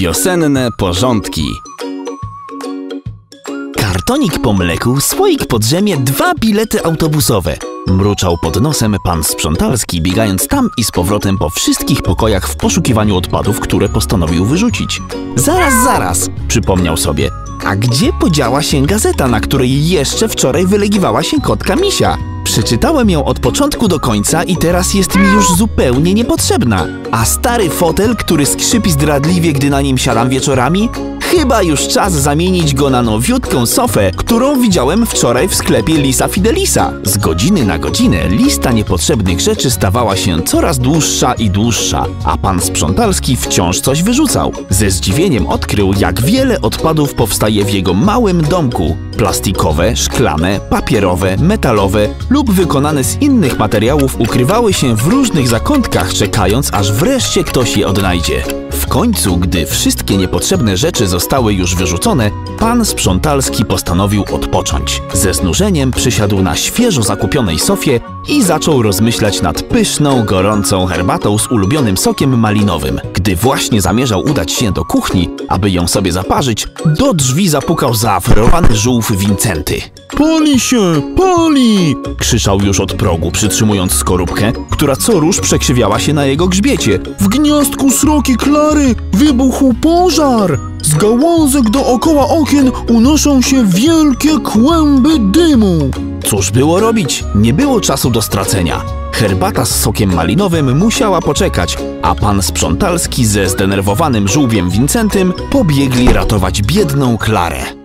Wiosenne porządki. Kartonik po mleku, słoik pod drzemie, dwa bilety autobusowe. Mruczał pod nosem pan sprzątalski, biegając tam i z powrotem po wszystkich pokojach w poszukiwaniu odpadów, które postanowił wyrzucić. Zaraz, zaraz, przypomniał sobie. A gdzie podziała się gazeta, na której jeszcze wczoraj wylegiwała się kotka misia? Przeczytałem ją od początku do końca i teraz jest mi już zupełnie niepotrzebna. A stary fotel, który skrzypi zdradliwie, gdy na nim siadam wieczorami? Chyba już czas zamienić go na nowiutką sofę, którą widziałem wczoraj w sklepie Lisa Fidelisa. Z godziny na godzinę lista niepotrzebnych rzeczy stawała się coraz dłuższa i dłuższa, a pan sprzątalski wciąż coś wyrzucał. Ze zdziwieniem odkrył, jak wiele odpadów powstaje w jego małym domku. Plastikowe, szklane, papierowe, metalowe lub wykonane z innych materiałów ukrywały się w różnych zakątkach, czekając aż wreszcie ktoś je odnajdzie. Końcu, gdy wszystkie niepotrzebne rzeczy zostały już wyrzucone, pan sprzątalski postanowił odpocząć. Ze znużeniem przysiadł na świeżo zakupionej sofie i zaczął rozmyślać nad pyszną, gorącą herbatą z ulubionym sokiem malinowym. Gdy właśnie zamierzał udać się do kuchni, aby ją sobie zaparzyć, do drzwi zapukał zaafrowany żółw Wincenty. Pali się, pali! Krzyczał już od progu, przytrzymując skorupkę, która co róż przekrzywiała się na jego grzbiecie. W gniazdku sroki Klary wybuchł pożar! Z gałązek dookoła okien unoszą się wielkie kłęby dymu. Cóż było robić? Nie było czasu do stracenia. Herbata z sokiem malinowym musiała poczekać, a pan sprzątalski ze zdenerwowanym żółwiem Wincentym pobiegli ratować biedną Klarę.